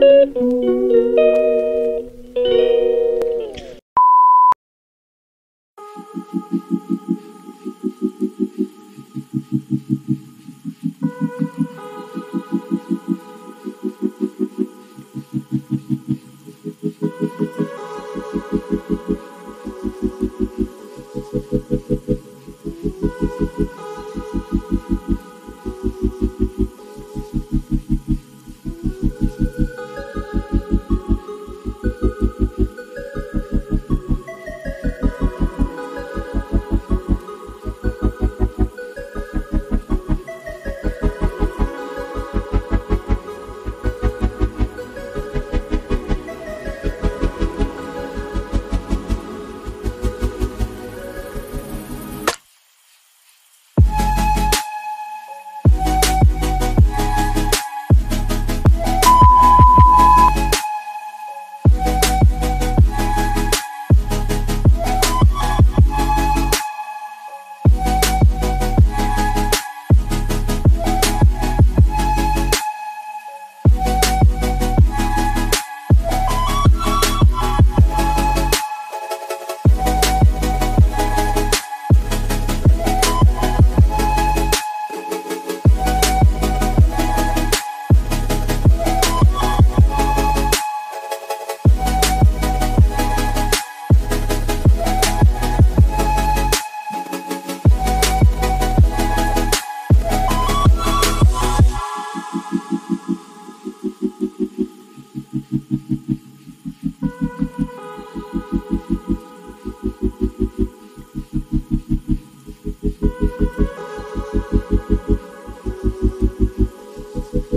Música